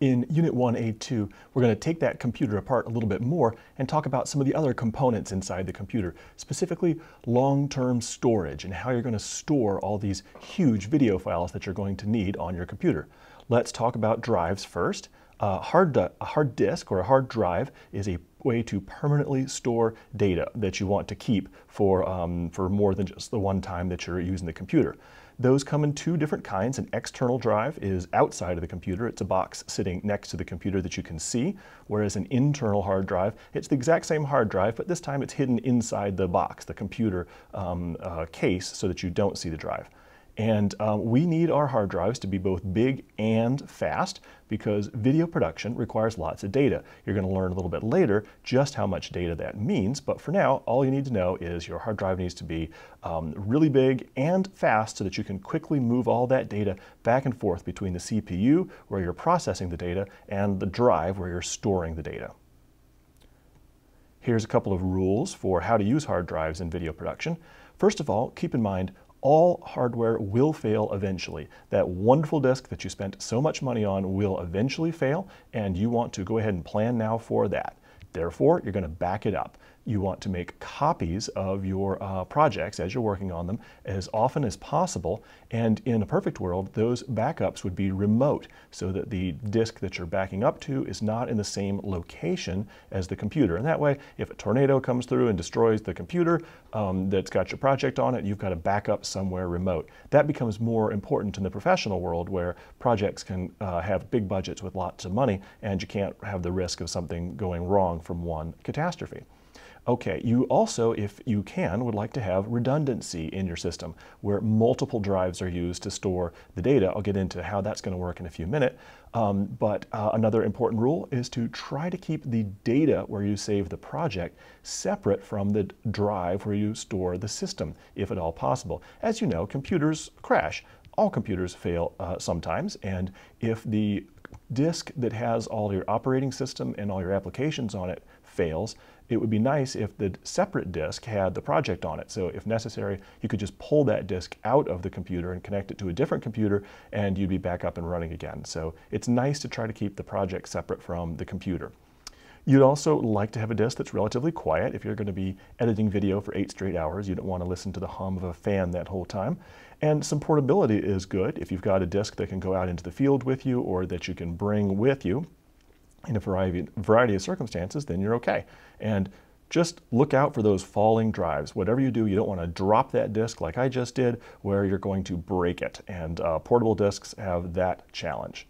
In Unit 1A2, we're going to take that computer apart a little bit more and talk about some of the other components inside the computer, specifically long-term storage and how you're going to store all these huge video files that you're going to need on your computer. Let's talk about drives first. Hard, a hard disk or a hard drive is a way to permanently store data that you want to keep for, um, for more than just the one time that you're using the computer. Those come in two different kinds. An external drive is outside of the computer. It's a box sitting next to the computer that you can see, whereas an internal hard drive, it's the exact same hard drive, but this time it's hidden inside the box, the computer um, uh, case, so that you don't see the drive. And um, we need our hard drives to be both big and fast because video production requires lots of data. You're going to learn a little bit later just how much data that means, but for now, all you need to know is your hard drive needs to be um, really big and fast so that you can quickly move all that data back and forth between the CPU, where you're processing the data, and the drive, where you're storing the data. Here's a couple of rules for how to use hard drives in video production. First of all, keep in mind all hardware will fail eventually. That wonderful disk that you spent so much money on will eventually fail, and you want to go ahead and plan now for that. Therefore, you're going to back it up you want to make copies of your uh, projects as you're working on them as often as possible. And in a perfect world, those backups would be remote so that the disk that you're backing up to is not in the same location as the computer. And that way, if a tornado comes through and destroys the computer um, that's got your project on it, you've got a backup somewhere remote. That becomes more important in the professional world where projects can uh, have big budgets with lots of money and you can't have the risk of something going wrong from one catastrophe. Okay, you also, if you can, would like to have redundancy in your system where multiple drives are used to store the data. I'll get into how that's going to work in a few minutes. Um, but uh, another important rule is to try to keep the data where you save the project separate from the drive where you store the system, if at all possible. As you know, computers crash. All computers fail uh, sometimes, and if the disk that has all your operating system and all your applications on it fails, it would be nice if the separate disk had the project on it. So if necessary, you could just pull that disk out of the computer and connect it to a different computer and you'd be back up and running again. So it's nice to try to keep the project separate from the computer. You'd also like to have a disk that's relatively quiet. If you're going to be editing video for eight straight hours, you don't want to listen to the hum of a fan that whole time. And some portability is good. If you've got a disk that can go out into the field with you or that you can bring with you, in a variety, variety of circumstances, then you're okay. And just look out for those falling drives. Whatever you do, you don't want to drop that disk like I just did, where you're going to break it. And uh, portable disks have that challenge.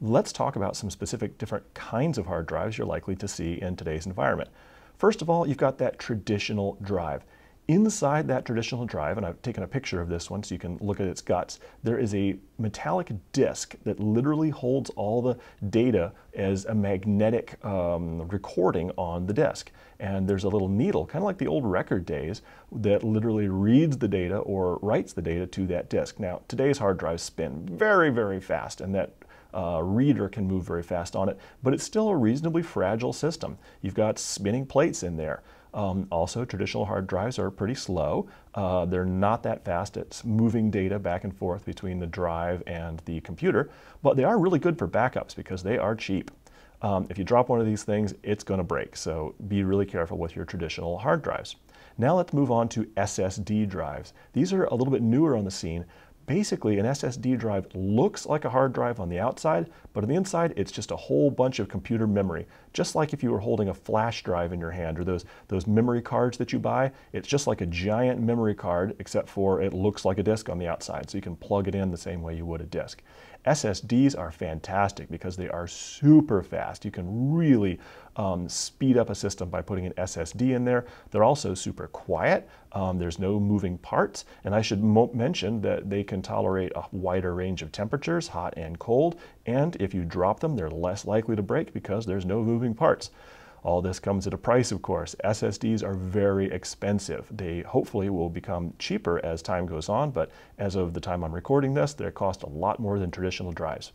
Let's talk about some specific different kinds of hard drives you're likely to see in today's environment. First of all, you've got that traditional drive. Inside that traditional drive, and I've taken a picture of this one so you can look at its guts, there is a metallic disc that literally holds all the data as a magnetic um, recording on the disk. And there's a little needle, kind of like the old record days, that literally reads the data or writes the data to that disk. Now, today's hard drives spin very, very fast, and that uh, reader can move very fast on it, but it's still a reasonably fragile system. You've got spinning plates in there. Um, also, traditional hard drives are pretty slow. Uh, they're not that fast at moving data back and forth between the drive and the computer, but they are really good for backups because they are cheap. Um, if you drop one of these things, it's going to break, so be really careful with your traditional hard drives. Now let's move on to SSD drives. These are a little bit newer on the scene, Basically, an SSD drive looks like a hard drive on the outside, but on the inside, it's just a whole bunch of computer memory. Just like if you were holding a flash drive in your hand or those, those memory cards that you buy, it's just like a giant memory card, except for it looks like a disk on the outside, so you can plug it in the same way you would a disk. SSDs are fantastic because they are super fast. You can really um, speed up a system by putting an SSD in there. They're also super quiet. Um, there's no moving parts. And I should mention that they can tolerate a wider range of temperatures, hot and cold. And if you drop them, they're less likely to break because there's no moving parts. All this comes at a price, of course. SSDs are very expensive. They hopefully will become cheaper as time goes on, but as of the time I'm recording this, they cost a lot more than traditional drives.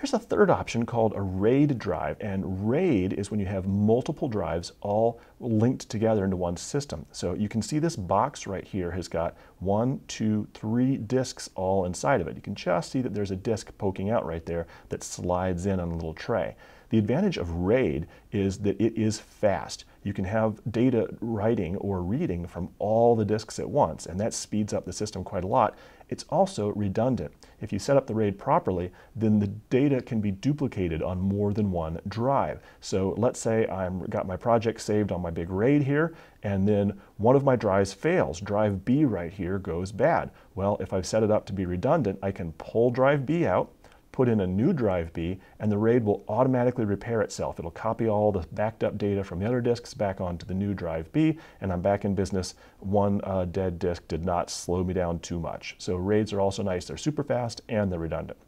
Here's a third option called a RAID drive, and RAID is when you have multiple drives all linked together into one system. So you can see this box right here has got one, two, three disks all inside of it. You can just see that there's a disk poking out right there that slides in on a little tray. The advantage of RAID is that it is fast. You can have data writing or reading from all the disks at once, and that speeds up the system quite a lot. It's also redundant. If you set up the RAID properly, then the data can be duplicated on more than one drive. So let's say I've got my project saved on my big RAID here, and then one of my drives fails. Drive B right here goes bad. Well, if I've set it up to be redundant, I can pull drive B out, put in a new drive B, and the RAID will automatically repair itself. It'll copy all the backed up data from the other disks back onto the new drive B, and I'm back in business. One uh, dead disk did not slow me down too much. So RAIDs are also nice. They're super fast and they're redundant.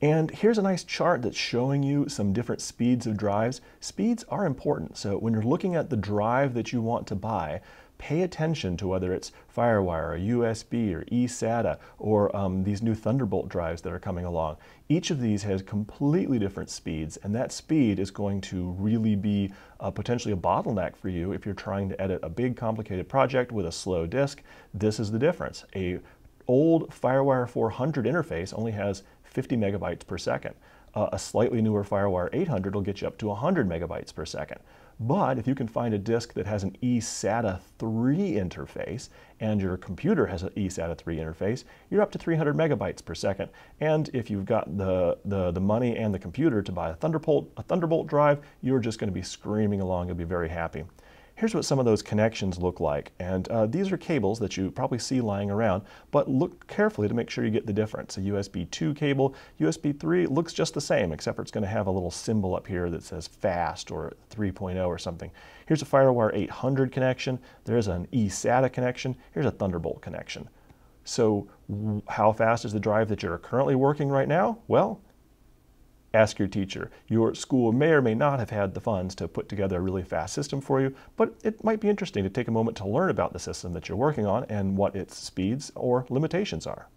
And here's a nice chart that's showing you some different speeds of drives. Speeds are important. So when you're looking at the drive that you want to buy, pay attention to whether it's FireWire or USB or eSATA or um, these new Thunderbolt drives that are coming along. Each of these has completely different speeds and that speed is going to really be uh, potentially a bottleneck for you if you're trying to edit a big complicated project with a slow disk. This is the difference. A old FireWire 400 interface only has 50 megabytes per second. Uh, a slightly newer FireWire 800 will get you up to 100 megabytes per second. But if you can find a disk that has an eSATA 3 interface and your computer has an eSATA 3 interface, you're up to 300 megabytes per second. And if you've got the, the, the money and the computer to buy a Thunderbolt, a Thunderbolt drive, you're just going to be screaming along. You'll be very happy. Here's what some of those connections look like. And uh, these are cables that you probably see lying around, but look carefully to make sure you get the difference. A USB 2 cable, USB 3 looks just the same, except for it's going to have a little symbol up here that says fast or 3.0 or something. Here's a FireWire 800 connection. There's an eSATA connection. Here's a Thunderbolt connection. So how fast is the drive that you're currently working right now? Well, ask your teacher. Your school may or may not have had the funds to put together a really fast system for you, but it might be interesting to take a moment to learn about the system that you're working on and what its speeds or limitations are.